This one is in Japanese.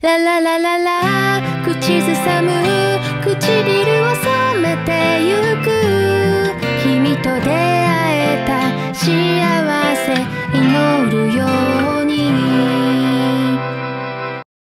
ラララララ口ずさむ唇